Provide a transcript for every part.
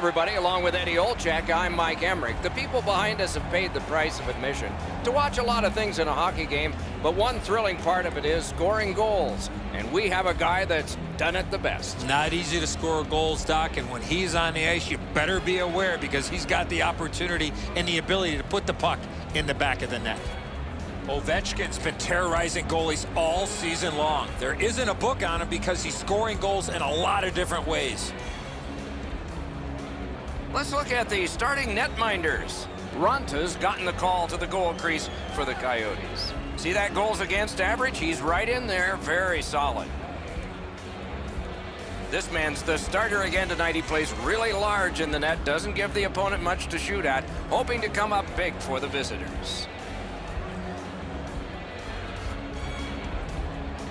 everybody. Along with Eddie Olczyk, I'm Mike Emrick. The people behind us have paid the price of admission to watch a lot of things in a hockey game, but one thrilling part of it is scoring goals. And we have a guy that's done it the best. Not easy to score goals, Doc, and when he's on the ice, you better be aware because he's got the opportunity and the ability to put the puck in the back of the net. Ovechkin's been terrorizing goalies all season long. There isn't a book on him because he's scoring goals in a lot of different ways. Let's look at the starting netminders. Raanta's gotten the call to the goal crease for the Coyotes. See that goals against average? He's right in there, very solid. This man's the starter again tonight. He plays really large in the net, doesn't give the opponent much to shoot at, hoping to come up big for the visitors.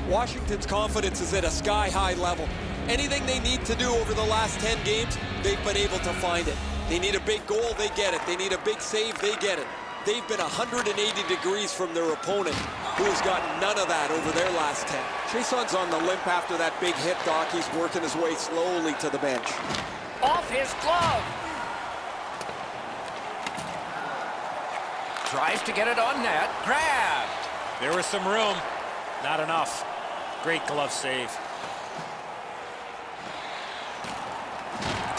Washington's confidence is at a sky-high level. Anything they need to do over the last 10 games, they've been able to find it. They need a big goal, they get it. They need a big save, they get it. They've been 180 degrees from their opponent, who has gotten none of that over their last 10. Chiasson's on the limp after that big hit, Doc. He's working his way slowly to the bench. Off his glove. Tries to get it on net. Grabbed. There was some room. Not enough. Great glove save.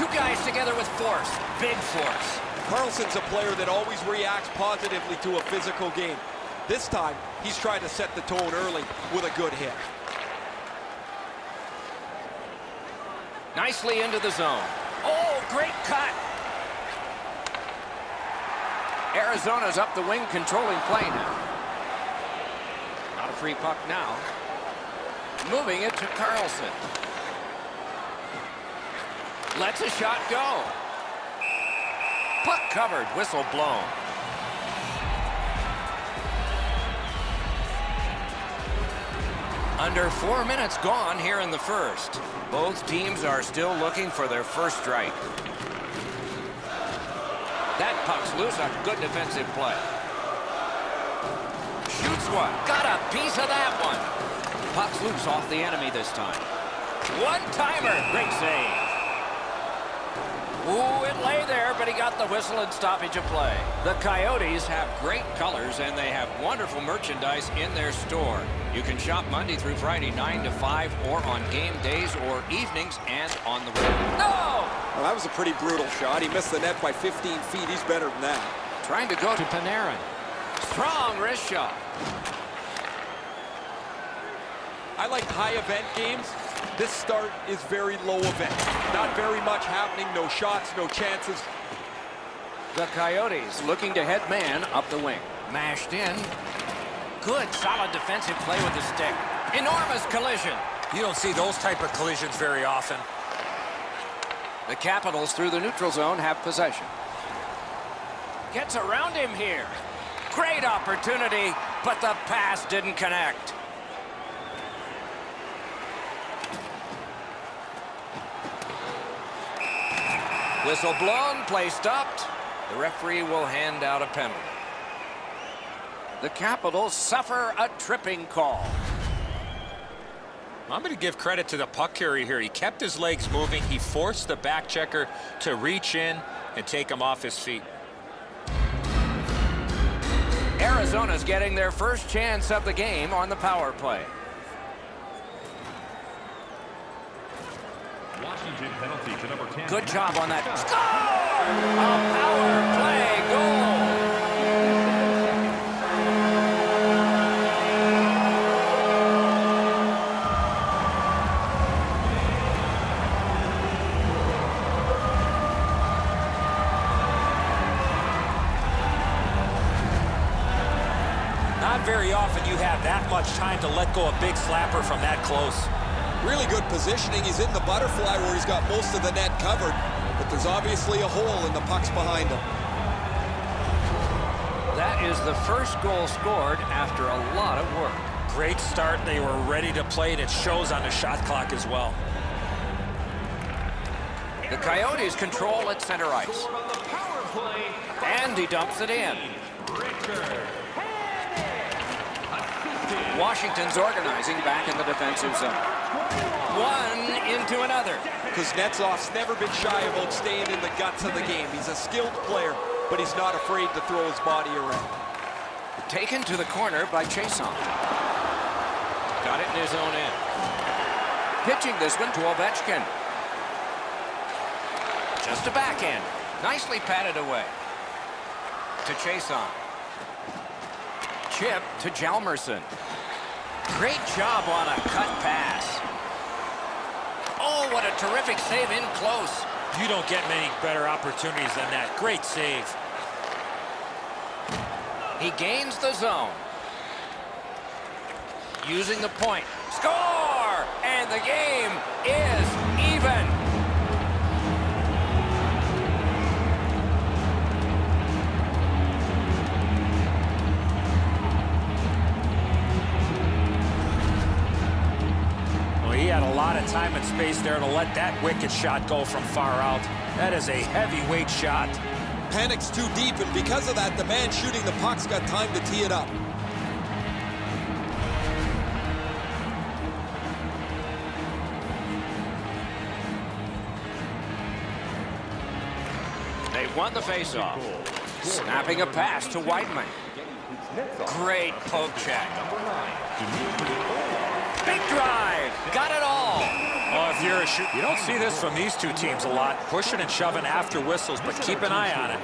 Two guys together with force. Big force. Carlson's a player that always reacts positively to a physical game. This time, he's trying to set the tone early with a good hit. Nicely into the zone. Oh, great cut. Arizona's up the wing, controlling play now. Not a free puck now. Moving it to Karlsson. Lets a shot go. Puck covered, whistle blown. Under four minutes gone here in the first. Both teams are still looking for their first strike. That puck's loose, a good defensive play. Shoots one, got a piece of that one. Puck's loose off the enemy this time. One-timer, great save. Ooh, it lay there, but he got the whistle and stoppage of play. The Coyotes have great colors, and they have wonderful merchandise in their store. You can shop Monday through Friday, 9 to 5, or on game days or evenings and on the road. No! Well, that was a pretty brutal shot. He missed the net by 15 feet. He's better than that. Trying to go to Panarin. Strong wrist shot. I like high event games. This start is very low event. Not very much happening, no shots, no chances. The Coyotes looking to head man up the wing. Mashed in. Good, solid defensive play with the stick. Enormous collision. You don't see those type of collisions very often. The Capitals through the neutral zone have possession. Gets around him here. Great opportunity, but the pass didn't connect. Whistle blown, play stopped. The referee will hand out a penalty. The Capitals suffer a tripping call. I'm going to give credit to the puck carrier here. He kept his legs moving. He forced the back checker to reach in and take him off his feet. Arizona's getting their first chance of the game on the power play. Washington penalty to number 10. Good job on that. Score! A power play goal. Not very often you have that much time to let go a big slapper from that close. Really good positioning. He's in the butterfly where he's got most of the net covered, but there's obviously a hole in the pucks behind him. That is the first goal scored after a lot of work. Great start. They were ready to play, and it shows on the shot clock as well. The Coyotes control at center ice. And he dumps it in. Washington's organizing back in the defensive zone. One into another. Kuznetsov's never been shy about staying in the guts of the game. He's a skilled player, but he's not afraid to throw his body around. Taken to the corner by Chiasson. Got it in his own end. Pitching this one to Ovechkin. Just a backhand. Nicely patted away. To Chiasson. Chip to Hjalmarsson. Great job on a cut pass. Oh, what a terrific save in close. You don't get many better opportunities than that. Great save. He gains the zone. Using the point. Score! And the game is he had a lot of time and space there to let that wicked shot go from far out. That is a heavyweight shot. Panik's too deep, and because of that, the man shooting the puck's got time to tee it up. They won the faceoff. Snapping a pass to Whiteman. Great poke check. Big drive. Got it all. Oh, if you're a shoot, you don't see this from these two teams a lot. Pushing and shoving after whistles, but keep an eye on it.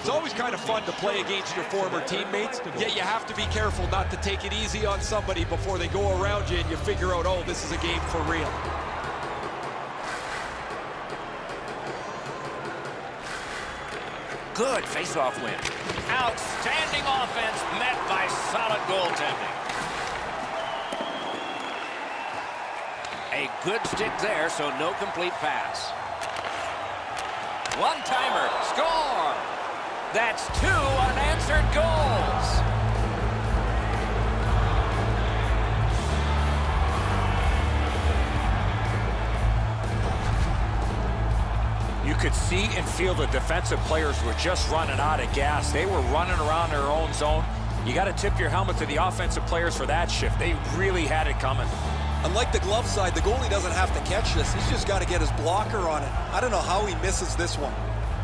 It's always kind of fun to play against your former teammates, yet you have to be careful not to take it easy on somebody before they go around you and you figure out, oh, this is a game for real. Good faceoff win. Outstanding offense met by solid goaltending. A good stick there, so no complete pass. One-timer, score! That's two unanswered goals. You could see and feel the defensive players were just running out of gas. They were running around their own zone. You got to tip your helmet to the offensive players for that shift. They really had it coming. Unlike the glove side, the goalie doesn't have to catch this. He's just got to get his blocker on it. I don't know how he misses this one.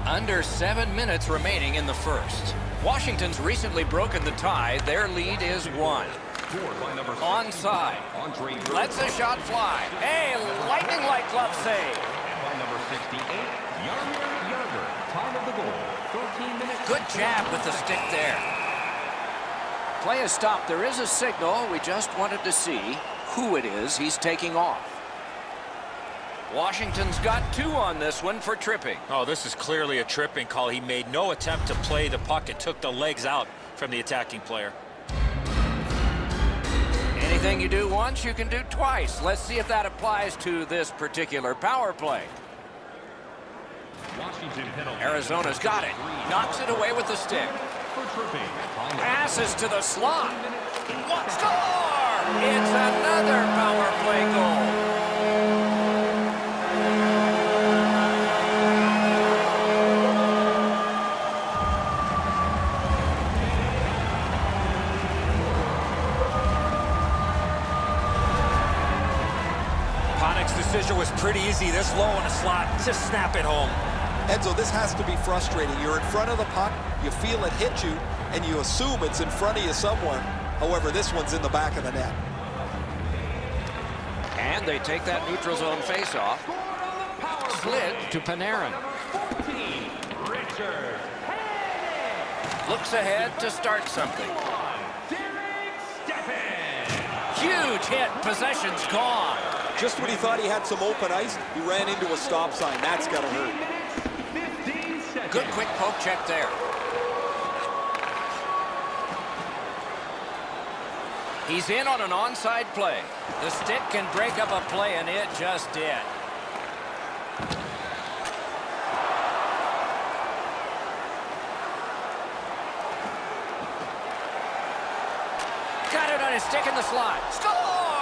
Under seven minutes remaining in the first. Washington's recently broken the tie. Their lead is one. Onside. Lets a shot fly. A lightning-like glove save. By number 68, Jaromir Jagr. Time of the goal, 13 minutes. Good jab with the stick there. Play is stopped. There is a signal. We just wanted to see who it is he's taking off. Washington's got two on this one for tripping. Oh, this is clearly a tripping call. He made no attempt to play the puck and took the legs out from the attacking player. Anything you do once, you can do twice. Let's see if that applies to this particular power play. Washington penalty. Arizona's got it. Knocks it away with the stick. For tripping. By number Passes to the slot. What score? It's another power play goal. Panik's decision was pretty easy. This low in the slot, just snap it home. Edzo, this has to be frustrating. You're in front of the puck, you feel it hit you, and you assume it's in front of you somewhere. However, this one's in the back of the net. And they take that neutral zone faceoff. Slid to Panarin. Richard. Looks ahead to start something. Huge hit. Possession's gone. Just when he thought he had some open ice, he ran into a stop sign. That's got to hurt. Good quick poke check there. He's in on an onside play. The stick can break up a play, and it just did. Got it on his stick in the slot. Score!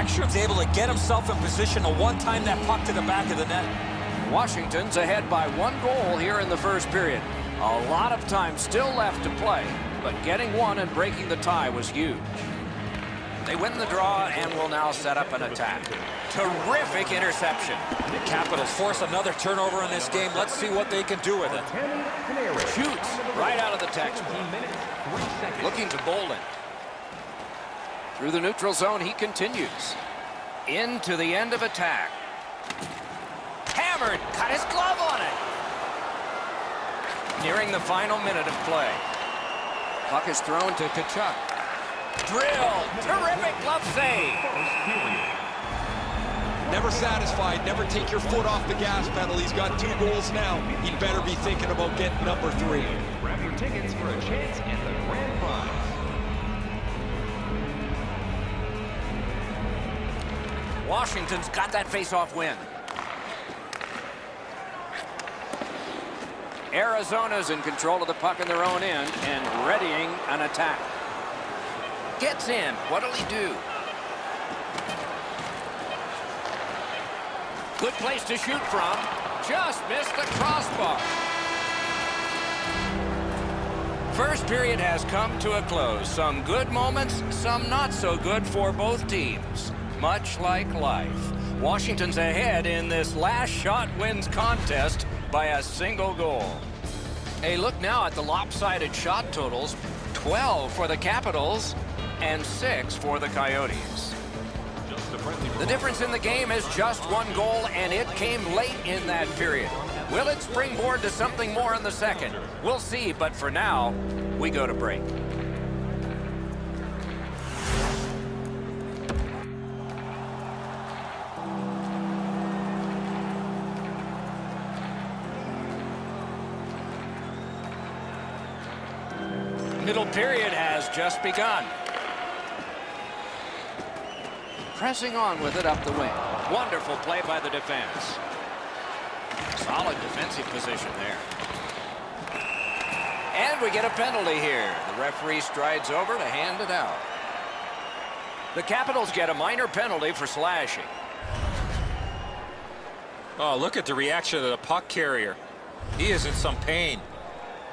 Backstrom's able to get himself in position to one-time that puck to the back of the net. Washington's ahead by one goal here in the first period. A lot of time still left to play, but getting one and breaking the tie was huge. They win the draw and will now set up an attack. Terrific interception. The Capitals force another turnover in this game. Let's see what they can do with it. Shoots right out of the textbook. Looking to Bolden. Through the neutral zone, he continues. Into the end of attack. Hammered, cut his glove on it. Nearing the final minute of play. Puck is thrown to Tkachuk. Drill, terrific glove save. Never satisfied. Never take your foot off the gas pedal. He's got two goals now. He better be thinking about getting number three. Grab your tickets for a chance at the Washington's got that face-off win. Arizona's in control of the puck in their own end and readying an attack. Gets in. What'll he do? Good place to shoot from. Just missed the crossbar. First period has come to a close. Some good moments, some not so good for both teams. Much like life. Washington's ahead in this last shot wins contest by a single goal. A look now at the lopsided shot totals. 12 for the Capitals and 6 for the Coyotes. The difference in the game is just one goal, and it came late in that period. Will it springboard to something more in the second? We'll see, but for now, we go to break. Middle period has just begun. Pressing on with it up the wing. Wonderful play by the defense. Solid defensive position there. And we get a penalty here. The referee strides over to hand it out. The Capitals get a minor penalty for slashing. Oh, look at the reaction of the puck carrier. He is in some pain.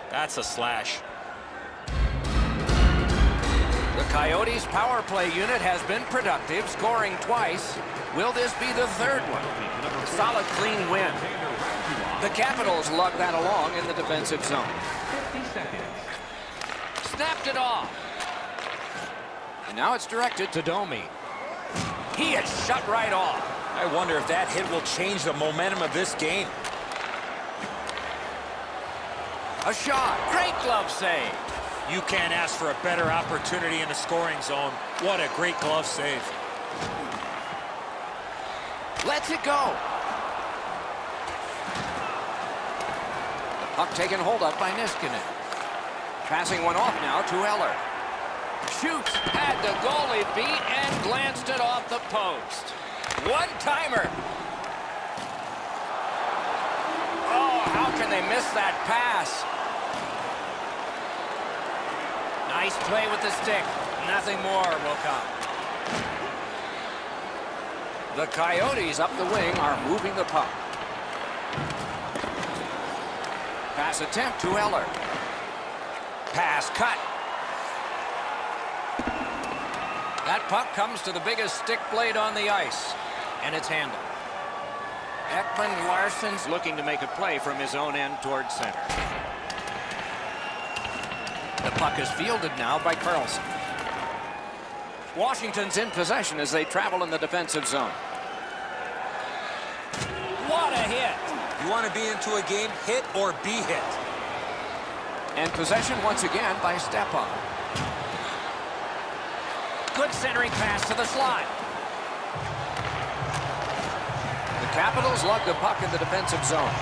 That's a slash. Coyotes power play unit has been productive, scoring twice. Will this be the third one? Solid, clean win. The Capitals lug that along in the defensive zone. 50 seconds. Snapped it off. And now it's directed to Domi. He is shut right off. I wonder if that hit will change the momentum of this game. A shot. Great glove save. You can't ask for a better opportunity in the scoring zone. What a great glove save. Let's it go. The puck taken hold of by Niskanen. Passing one off now to Eller. Shoots, had the goalie beat, and glanced it off the post. One-timer. Oh, how can they miss that pass? Nice play with the stick. Nothing more will come. The Coyotes up the wing are moving the puck. Pass attempt to Eller. Pass cut. That puck comes to the biggest stick blade on the ice, and it's handled. Ekman Larsson's looking to make a play from his own end towards center. Puck is fielded now by Carlson. Washington's in possession as they travel in the defensive zone. What a hit! You want to be into a game, hit or be hit. And possession once again by Stepan. Good centering pass to the slot. The Capitals lug the puck in the defensive zone.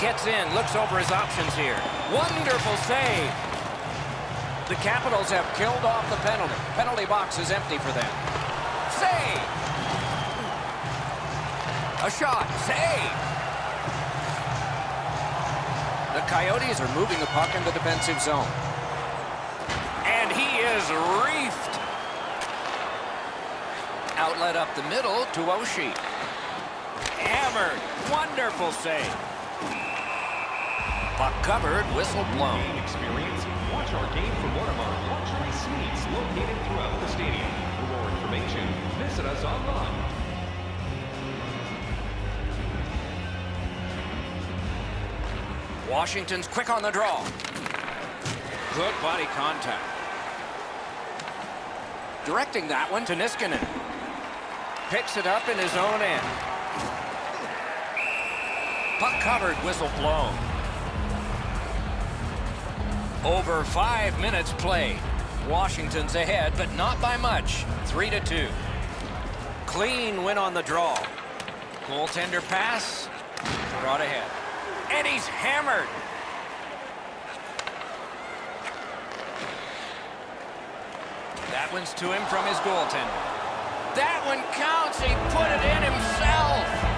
Gets in, looks over his options here. Wonderful save. The Capitals have killed off the penalty. Penalty box is empty for them. Save! A shot. Save! The Coyotes are moving the puck in the defensive zone. And he is reefed. Outlet up the middle to Oshie. Hammered. Wonderful save. Puck covered, whistle blown. Game experience. Watch our game from one of our luxury suites located throughout the stadium. For more information, visit us online. Washington's quick on the draw. Good body contact. Directing that one to Niskanen. Picks it up in his own end. Puck covered, whistle blown. Over five minutes played. Washington's ahead, but not by much. Three to two. Clean win on the draw. Goaltender pass. Brought ahead. And he's hammered. That one's to him from his goaltender. That one counts. He put it in himself.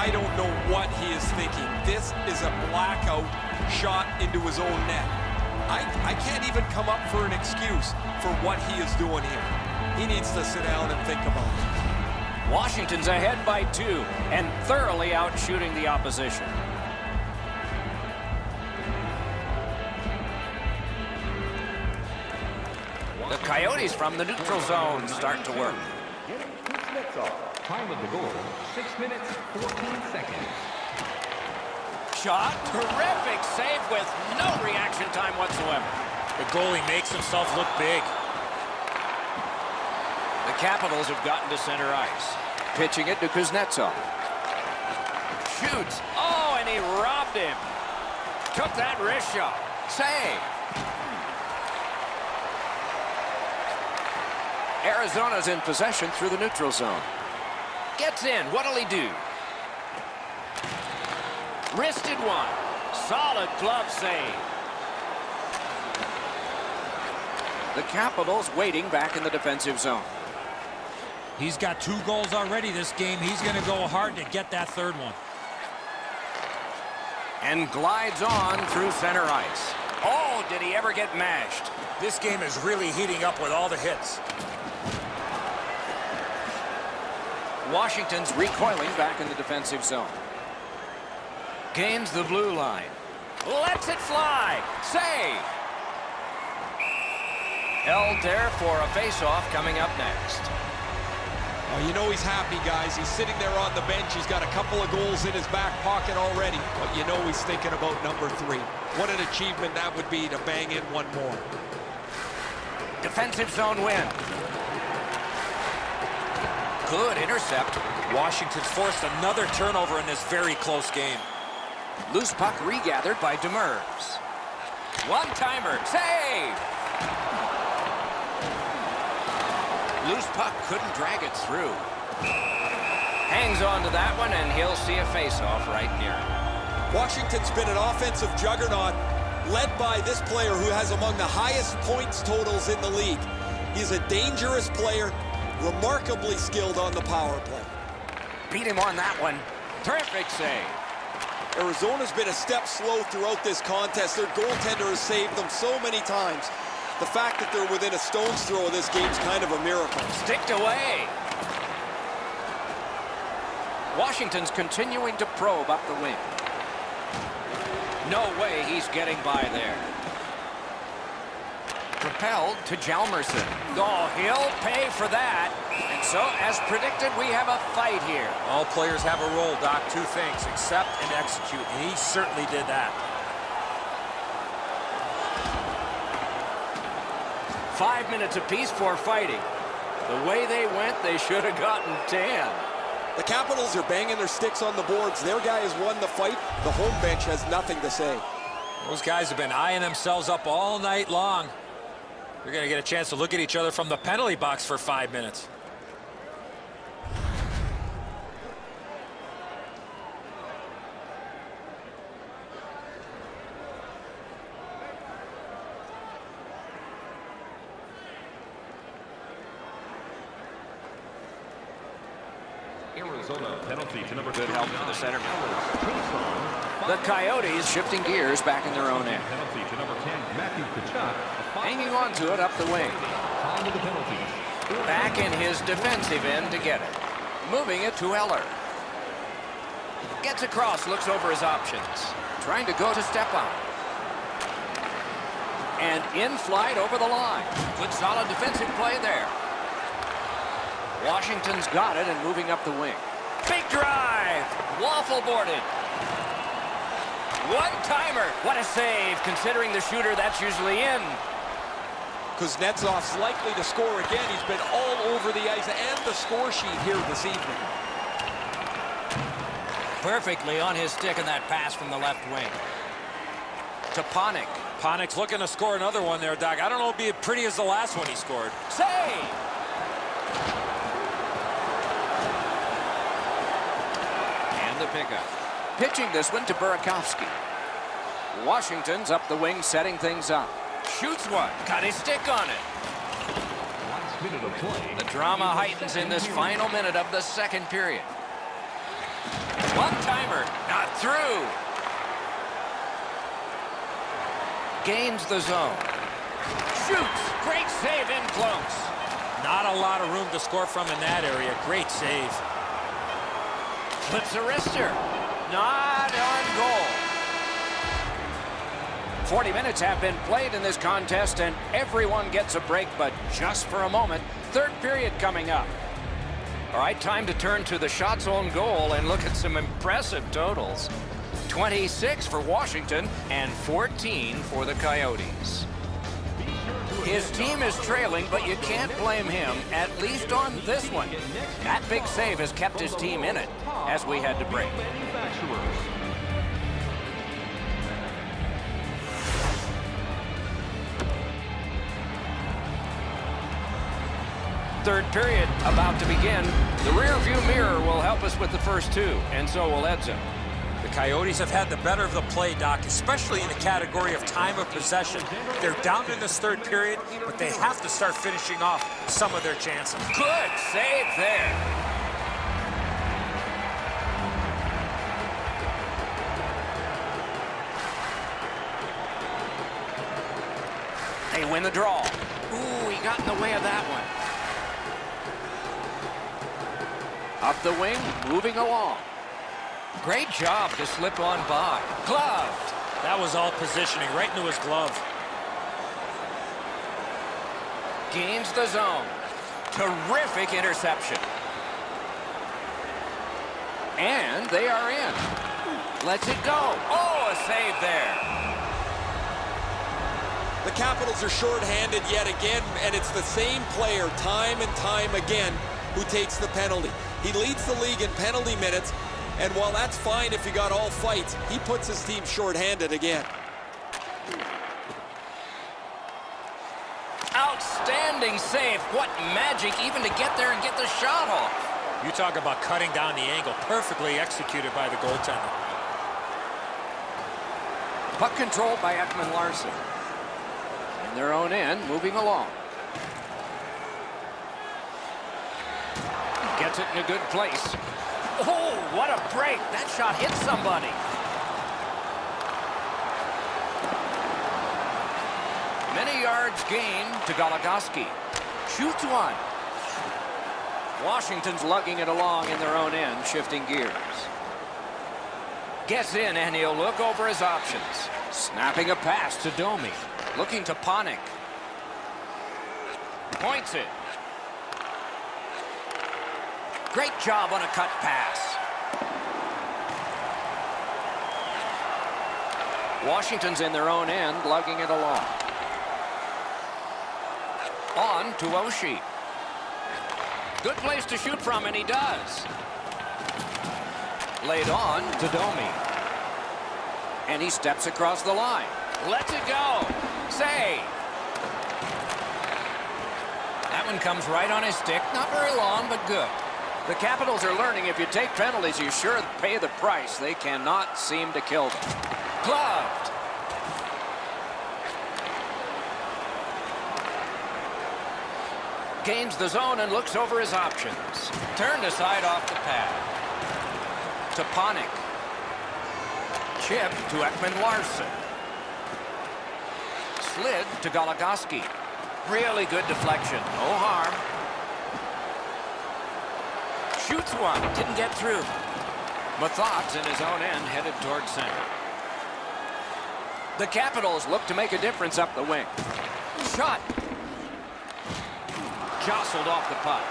I don't know what he is thinking. This is a blackout shot into his own net. I, I can't even come up for an excuse for what he is doing here. He needs to sit down and think about it. Washington's ahead by two and thoroughly out shooting the opposition. The Coyotes from the neutral zone start to work. Getting Kuznetsov. Time of the goal, 6 minutes, 14 seconds. Shot. Terrific save with no reaction time whatsoever. The goalie makes himself look big. The Capitals have gotten to center ice. Pitching it to Kuznetsov. Shoots. Oh, and he robbed him. Took that wrist shot. Save. Arizona's in possession through the neutral zone. Gets in. What'll he do? Wristed one. Solid glove save. The Capitals waiting back in the defensive zone. He's got two goals already this game. He's going to go hard to get that third one. And glides on through center ice. Oh, did he ever get mashed? This game is really heating up with all the hits. Washington's recoiling back in the defensive zone. Gains the blue line. Lets it fly. Save. Held there for a faceoff coming up next. Oh, you know he's happy, guys. He's sitting there on the bench. He's got a couple of goals in his back pocket already. But you know he's thinking about number three. What an achievement that would be to bang in one more. Defensive zone win. Good intercept. Washington's forced another turnover in this very close game. Loose puck regathered by Demers. One-timer. Save! Loose puck couldn't drag it through. Hangs on to that one, and he'll see a face-off right near him. Washington's been an offensive juggernaut led by this player who has among the highest points totals in the league. He's a dangerous player, remarkably skilled on the power play. Beat him on that one. Terrific save. Arizona's been a step slow throughout this contest. Their goaltender has saved them so many times. The fact that they're within a stone's throw of this game's kind of a miracle. Sticked away. Washington's continuing to probe up the wing. No way he's getting by there. Propelled to Hjalmarsson. Oh, he'll pay for that. And so, as predicted, we have a fight here. All players have a role, Doc. Two things, accept and execute. And he certainly did that. Five minutes apiece for fighting. The way they went, they should have gotten 10. The Capitals are banging their sticks on the boards. Their guy has won the fight. The home bench has nothing to say. Those guys have been eyeing themselves up all night long. They're going to get a chance to look at each other from the penalty box for five minutes. Arizona penalty to number Good help for the centerman. The Coyotes shifting gears back in their own end. Penalty to number 10, Matthew Tkachuk. Hanging on to it up the wing. Back in his defensive end to get it. Moving it to Eller. Gets across, looks over his options. Trying to go to Stepan. And in flight over the line. Good solid defensive play there. Washington's got it and moving up the wing. Big drive. Waffle boarded. One timer. What a save considering the shooter that's usually in. Kuznetsov's likely to score again. He's been all over the ice and the score sheet here this evening. Perfectly on his stick in that pass from the left wing. To Panik. Panik's looking to score another one there, Doc. I don't know if it'd be as pretty as the last one he scored. Save! And the pickup. Pitching this one to Burakovsky. Washington's up the wing setting things up. Shoots one. Got his stick on it. Last minute of play. The drama heightens in this final minute of the second period. One timer. Not through. Gains the zone. Shoots. Great save in close. Not a lot of room to score from in that area. Great save. But Zarister, not on goal. 40 minutes have been played in this contest, and everyone gets a break, but just for a moment. Third period coming up. All right, time to turn to the shots on goal and look at some impressive totals. 26 for Washington and 14 for the Coyotes. His team is trailing, but you can't blame him, at least on this one. That big save has kept his team in it as we head to break. Third period about to begin. The rear view mirror will help us with the first two, and so will Edzo. The Coyotes have had the better of the play, Doc, especially in the category of time of possession. They're down in this third period, but they have to start finishing off some of their chances. Good save there. They win the draw. Ooh, he got in the way of that one. Up the wing, moving along. Great job to slip on by. Gloved. That was all positioning, right into his glove. Gains the zone. Terrific interception. And they are in. Let's it go. Oh, a save there. The Capitals are shorthanded yet again, and it's the same player time and time again who takes the penalty. He leads the league in penalty minutes, and while that's fine if you got all fights, he puts his team shorthanded again. Outstanding save. What magic even to get there and get the shot off. You talk about cutting down the angle. Perfectly executed by the goaltender. Puck controlled by Ekman Larsson. In their own end, moving along. Gets it in a good place. Oh, what a break. That shot hit somebody. Many yards gained to Goligoski. Shoots one. Washington's lugging it along in their own end, shifting gears. Gets in, and he'll look over his options. Snapping a pass to Domi. Looking to Panik. Points it. Great job on a cut pass. Washington's in their own end, lugging it along. On to Oshie. Good place to shoot from, and he does. Laid on to Domi. And he steps across the line. Lets it go. Save. That one comes right on his stick. Not very long, but good. The Capitals are learning if you take penalties, you sure pay the price. They cannot seem to kill them. Gloved. Gains the zone and looks over his options. Turned aside off the pad. To Panik. chip to Ekman Larsson. Slid to Goligoski. Really good deflection. No harm. Shoots one. Didn't get through. Mathots in his own end headed toward center. The Capitals look to make a difference up the wing. Shot. Jostled off the puck.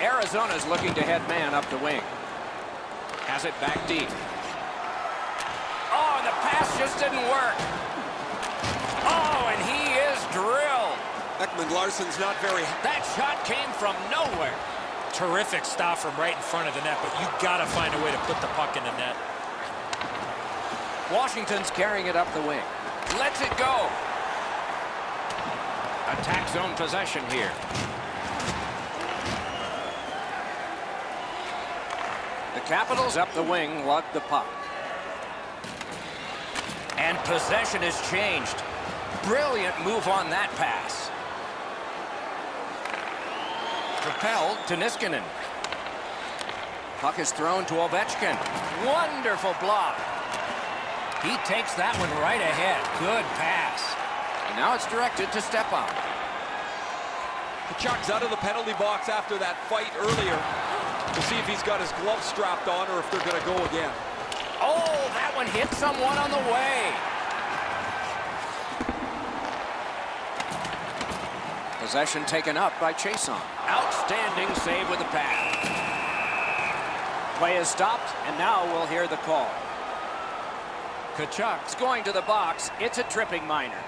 Arizona's looking to head man up the wing. Has it back deep. Oh, and the pass just didn't work. Oh, and he is drilled. Ekman Larsson's not very... That shot came from nowhere. Terrific stop from right in front of the net, but you got to find a way to put the puck in the net. Washington's carrying it up the wing. Lets it go. Attack zone possession here. The Capitals up the wing lug the puck. And possession has changed. Brilliant move on that pass. Propelled to Niskanen. Puck is thrown to Ovechkin. Wonderful block. He takes that one right ahead. Good pass. And now it's directed to Stepan. Tkachuk's out of the penalty box after that fight earlier to see if he's got his glove strapped on or if they're going to go again. Oh, that one hit someone on the way. Possession taken up by Chiasson. Outstanding save with the pass. Play is stopped, and now we'll hear the call. Tkachuk's going to the box. It's a tripping minor.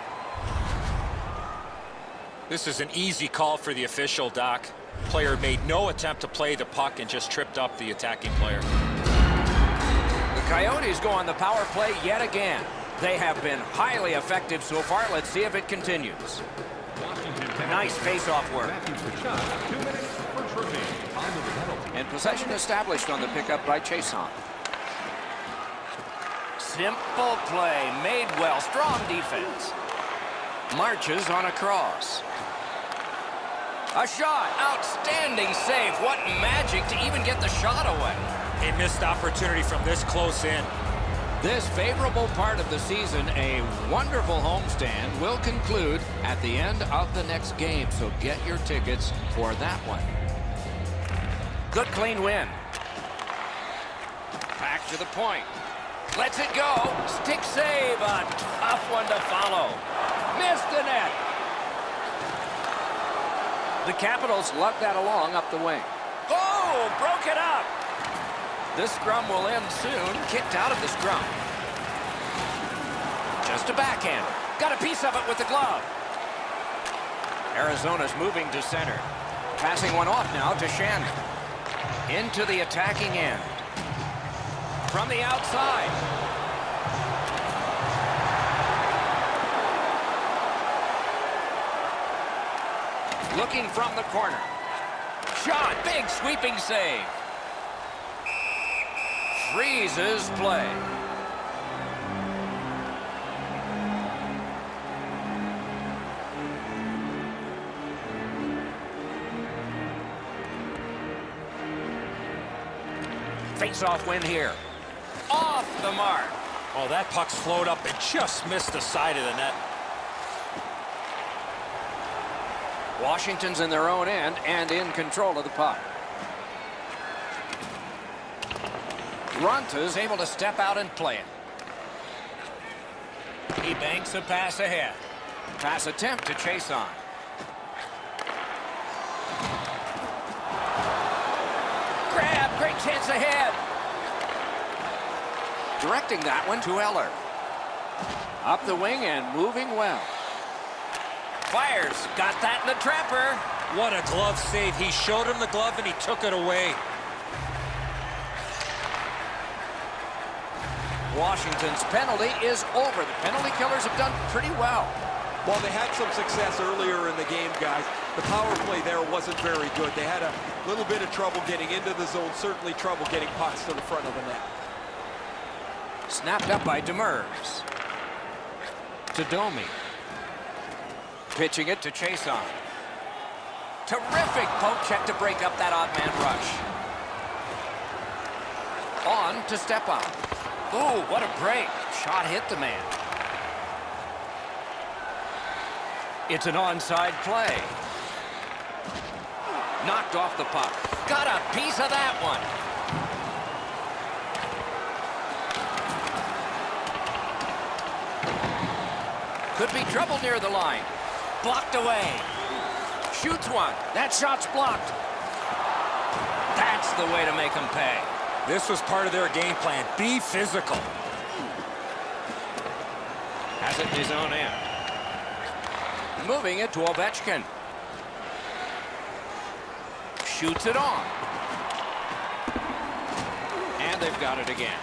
This is an easy call for the official, Doc. Player made no attempt to play the puck and just tripped up the attacking player. The Coyotes go on the power play yet again. They have been highly effective so far. Let's see if it continues. Nice face-off work. Matthew Tkachuk, two minutes, first remaining. On to the penalty. And possession established on the pickup by Chiasson. Simple play, made well, strong defense. Marches on a cross. A shot, outstanding save. What magic to even get the shot away. A missed opportunity from this close in. This favorable part of the season, a wonderful homestand, will conclude at the end of the next game. So get your tickets for that one. Good clean win. Back to the point. Lets it go. Stick save. A tough one to follow. Missed the net. The Capitals lug that along up the wing. Oh, broke it up. This scrum will end soon. Kicked out of the scrum. Just a backhand. Got a piece of it with the glove. Arizona's moving to center. Passing one off now to Shannon. Into the attacking end. From the outside. Looking from the corner. Shot. Big sweeping save. Freezes play. Face-off win here. Off the mark. Oh, that puck flowed up and just missed the side of the net. Washington's in their own end and in control of the puck. Raanta's able to step out and play it. He banks a pass ahead. Pass attempt to Chiasson. Grab, great chance ahead. Directing that one to Eller. Up the wing and moving well. Fires, got that in the trapper. What a glove save. He showed him the glove and he took it away. Washington's penalty is over. The penalty killers have done pretty well. While they had some success earlier in the game, guys, the power play there wasn't very good. They had a little bit of trouble getting into the zone, certainly trouble getting pucks to the front of the net. Snapped up by Demers. To Domi. Pitching it to Chase Chason. Terrific poke check to break up that odd man rush. On to step out. Ooh, what a break. Shot hit the man. It's an onside play. Knocked off the puck. Got a piece of that one. Could be trouble near the line. Blocked away. Shoots one. That shot's blocked. That's the way to make them pay. This was part of their game plan. Be physical. Has it in his own end. Moving it to Ovechkin. Shoots it on. And they've got it again.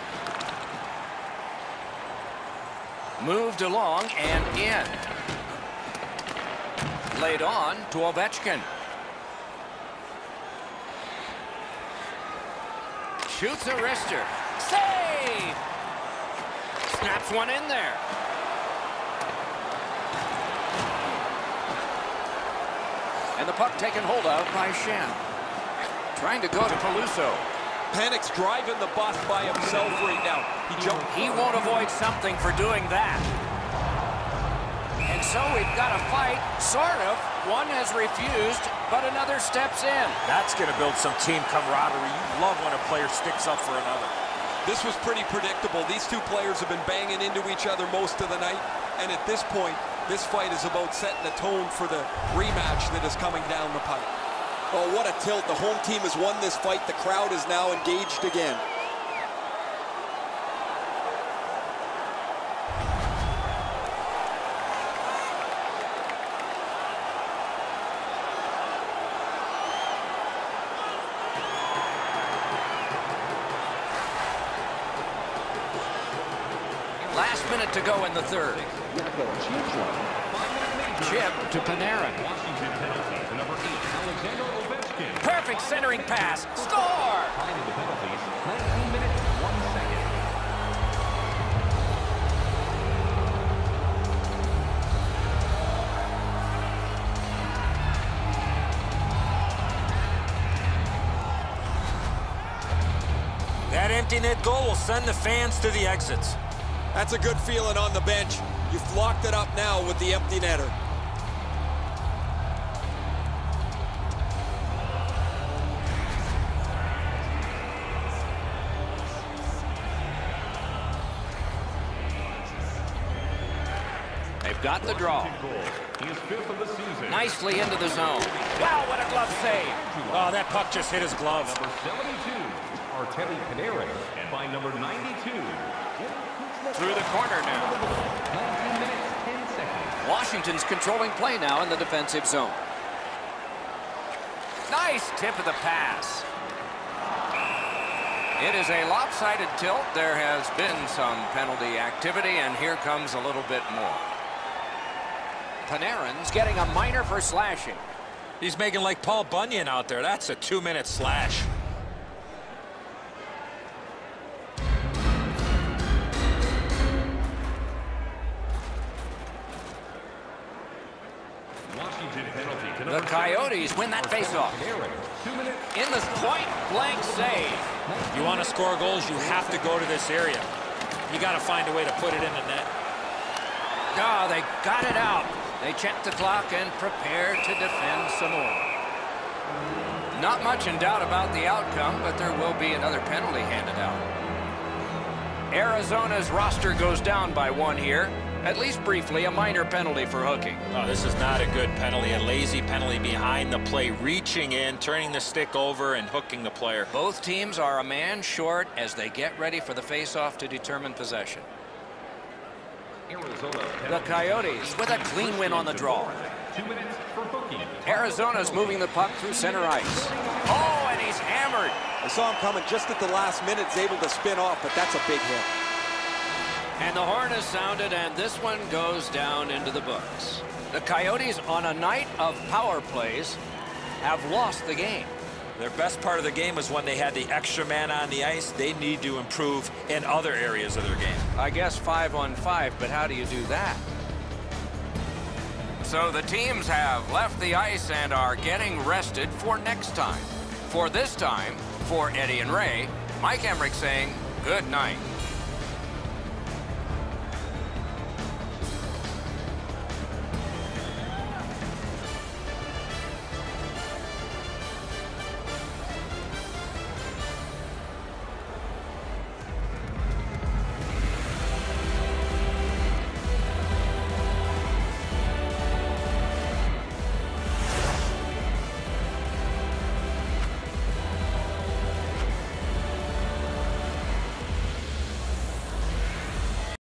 Moved along and in. Laid on to Ovechkin. Shoots a wrister. Save! Snaps one in there. And the puck taken hold of by Shen. Trying to go to Peluso. Panik's driving the bus by himself right now. He jumped. He won't avoid something for doing that. And so we've got a fight, sort of. One has refused, but another steps in. That's going to build some team camaraderie. You love when a player sticks up for another. This was pretty predictable. These two players have been banging into each other most of the night. And at this point, this fight is about setting the tone for the rematch that is coming down the pipe. Oh, what a tilt. The home team has won this fight. The crowd is now engaged again. Last minute to go in the third. Chip to Panarin. Perfect centering pass. Score! Time of the penalties, 19 minutes, one second. That empty net goal will send the fans to the exits. That's a good feeling on the bench. You've locked it up now with the empty netter. They've got the draw. Goal. He is fifth of the season. Nicely into the zone. Wow, what a glove save. Oh, that puck just hit his glove. Number 72, Artemi Panarin. And by number 92, Through the corner now. 19 minutes, 10 seconds. Washington's controlling play now in the defensive zone. Nice tip of the pass. It is a lopsided tilt. There has been some penalty activity, and here comes a little bit more. Panarin's getting a minor for slashing. He's making like Paul Bunyan out there. That's a two-minute slash. Score goals, you have to go to this area. You got to find a way to put it in the net. Ah, they got it out. They check the clock and prepare to defend some more. Not much in doubt about the outcome, but there will be another penalty handed out. Arizona's roster goes down by one here. At least briefly, a minor penalty for hooking. Oh, this is not a good penalty. A lazy penalty behind the play, reaching in, turning the stick over, and hooking the player. Both teams are a man short as they get ready for the faceoff to determine possession. Arizona The Coyotes with a clean win on the draw. Two minutes for hooking. Arizona's moving the puck through center ice. Oh, and he's hammered. I saw him coming just at the last minute. He's able to spin off, but that's a big hit. And the horn is sounded, and this one goes down into the books. The Coyotes, on a night of power plays, have lost the game. Their best part of the game was when they had the extra man on the ice. They need to improve in other areas of their game. I guess five on five, but how do you do that? So the teams have left the ice and are getting rested for next time. For this time, for Eddie and Ray, Mike Emrick saying good night.